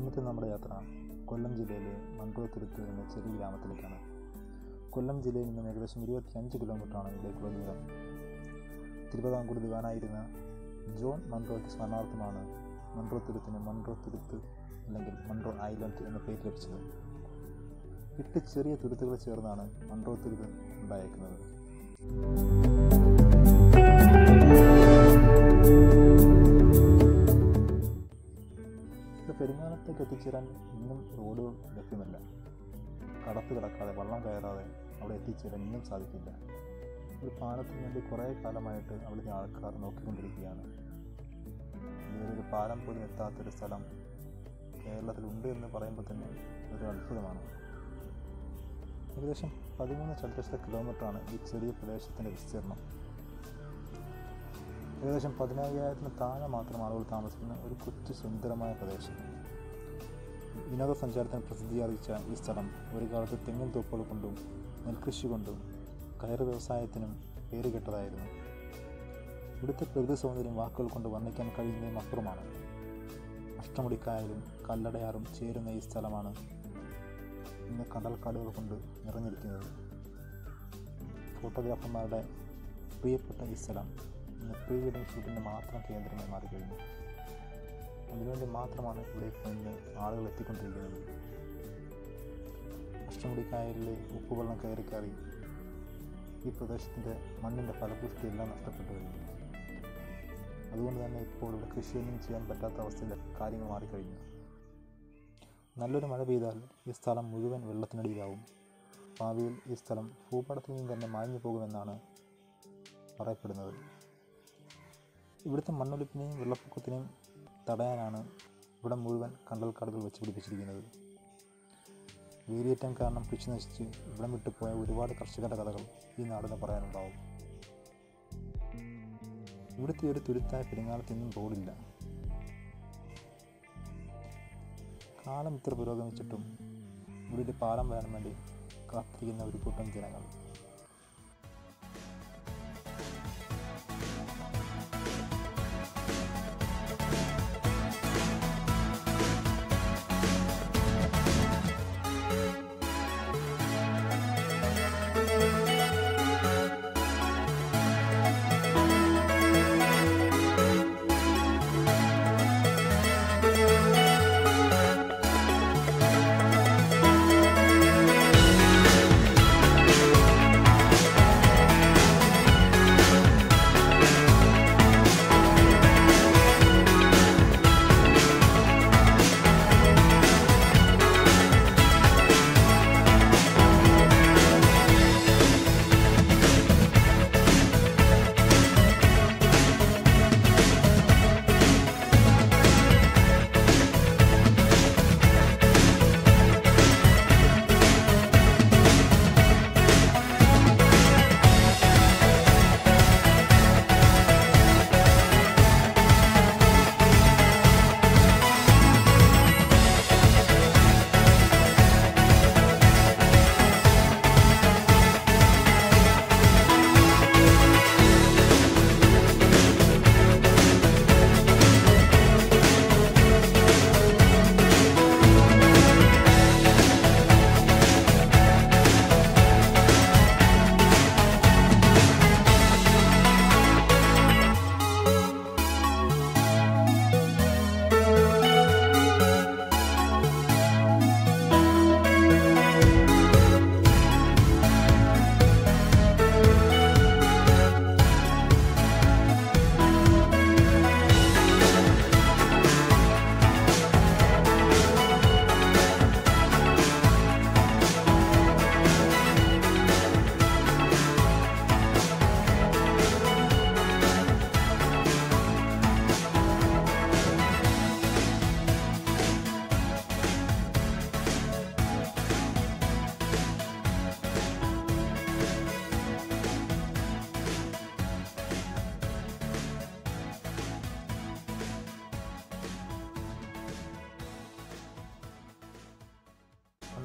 ഇന്നത്തെ നമ്മുടെ യാത്ര കൊല്ലം ജില്ലയിലെ മൺകുളത്തുരുത്ത് എന്ന ചെറിയ ഗ്രാമത്തിലേക്കാണ്. കൊല്ലം ജില്ലയിൽ നിന്നും ഏകദേശം ഇരുപത്തിയഞ്ച് കിലോമീറ്ററാണ് ഇതിലേക്കുള്ള ദൂരം. തിരുവിതാംകൂർ ദിവാനായിരുന്ന ജോൺ മൺട്രോയ്ക്ക് സ്മരണാർത്ഥമാണ് മൺറോ തുരുത്തിന് മൺറോ മൺട്രോത്തുരുത്ത് അല്ലെങ്കിൽ മൺറോ ഐലൻഡ് എന്ന പേര് ലഭിച്ചത്. എട്ട് ചെറിയ തുരുത്തുകൾ ചേർന്നാണ് മൺറോ മൺട്രോത്തുരുത്ത് ഉണ്ടായേക്കുന്നത്. എത്തിച്ചേരാൻ ഇന്നും റോഡുകൾ ലഭ്യമല്ല. കടത്ത് കിടക്കാതെ വള്ളം കയറാതെ അവിടെ എത്തിച്ചേരാൻ ഇന്നും സാധിക്കില്ല. ഒരു പാലത്തിന് വേണ്ടി കുറേ കാലമായിട്ട് അവിടുത്തെ ആൾക്കാർ നോക്കിക്കൊണ്ടിരിക്കുകയാണ്. ഇതുവരെ പാലം പോലും എത്താത്തൊരു സ്ഥലം കേരളത്തിലുണ്ട് എന്ന് പറയുമ്പോൾ തന്നെ ഒരു അത്ഭുതമാണ്. ഏകദേശം പതിമൂന്ന് ചതുരശ്ര കിലോമീറ്ററാണ് ഈ ചെറിയ പ്രദേശത്തിന്റെ വിസ്തീർണം ഏകദേശം പതിനായിരത്തിന് താഴെ മാത്രം ആളുകൾ താമസിക്കുന്ന ഒരു കൊച്ചു സുന്ദരമായ പ്രദേശം. വിനോദസഞ്ചാരത്തിന് പ്രസിദ്ധിയാർജിച്ച ഈ സ്ഥലം ഒരു കാലത്ത് തെങ്ങിൻ തോപ്പുകൾ കൊണ്ടും നെൽകൃഷി കൊണ്ടും കയറ് വ്യവസായത്തിനും പേരുകെട്ടതായിരുന്നു. ഇവിടുത്തെ പ്രകൃതി സൗന്ദര്യം വാക്കുകൾ കൊണ്ട് വർണിക്കാൻ കഴിയുന്നതും അപ്പുറമാണ്. അഷ്ടമുടിക്കായലും കല്ലടയാറും ചേരുന്ന ഈ സ്ഥലമാണ് ഇന്ന് കടൽക്കാടുകൾ കൊണ്ട് നിറഞ്ഞിരിക്കുന്നത്. ഫോട്ടോഗ്രാഫർമാരുടെ പ്രിയപ്പെട്ട ഈ സ്ഥലം ഇന്ന് പ്രീ വെഡിങ് ഷൂട്ടിന്റെ മാത്രം കേന്ദ്രമായി മാറിക്കഴിഞ്ഞു. അതിനുവേണ്ടി മാത്രമാണ് ഇവിടെ ഇന്ന് ആളുകൾ എത്തിക്കൊണ്ടിരിക്കുന്നത്. അഷ്ടമുടിക്കായലിലെ ഉപ്പുവെള്ളം കയറി കയറി ഈ പ്രദേശത്തിന്റെ മണ്ണിന്റെ ഫലപുഷ്ടിയെല്ലാം നഷ്ടപ്പെട്ടു കഴിഞ്ഞു. അതുകൊണ്ട് തന്നെ ഇപ്പോൾ ഇവിടെ കൃഷിയൊന്നും ചെയ്യാൻ പറ്റാത്ത അവസ്ഥയിൽ കാര്യങ്ങൾ മാറിക്കഴിഞ്ഞു. നല്ലൊരു മഴ പെയ്താൽ ഈ സ്ഥലം മുഴുവൻ വെള്ളത്തിനടിയിലാവും. ഭാവിയിൽ ഈ സ്ഥലം ഭൂപടത്തിൽ നിന്ന് തന്നെ മാഞ്ഞു പോകുമെന്നാണ് പറയപ്പെടുന്നത്. ഇവിടുത്തെ മണ്ണൊലിപ്പിനെയും വെള്ളപ്പൊക്കത്തിനെയും തടയാനാണ് ഇവിടെ മുഴുവൻ കണ്ടൽക്കാടുകൾ വെച്ച് പിടിപ്പിച്ചിരിക്കുന്നത്. വേലിയേറ്റം കാരണം കൃഷി നശിച്ച് ഇവിടം വിട്ടുപോയ ഒരുപാട് കർഷകരുടെ കഥകൾ ഈ നാടിന് പറയാനുണ്ടാവും. ഇവിടുത്തെ ഒരു തുരുത്തായ പെരുങ്ങാലത്ത് ഇന്നും റോഡില്ല. കാലം ഇത്ര പുരോഗമിച്ചിട്ടും ഇവിടെ പാലം വരാൻ വേണ്ടി കാത്തിരിക്കുന്ന ഒരു കൂട്ടം ജനങ്ങൾ.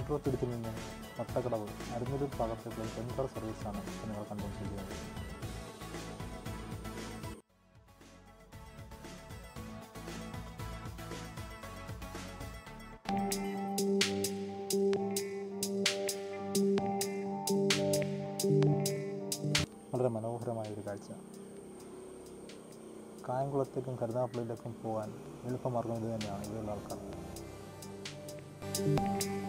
മെട്രോ തിരുത്തിൽ നിന്ന് നട്ടക്കടവ് അരുന്നൂർ ഭാഗത്തേക്കുള്ള ടെൻകർ സർവീസാണ് നിങ്ങൾ കണ്ടുകൊണ്ടിരിക്കുന്നത് വളരെ മനോഹരമായ ഒരു കാഴ്ച കായംകുളത്തേക്കും കരുനാപ്പള്ളിയിലേക്കും പോകാൻ എളുപ്പമാർഗം ഇത് തന്നെയാണ് ഇവിടെയുള്ള ആൾക്കാർ Thank you.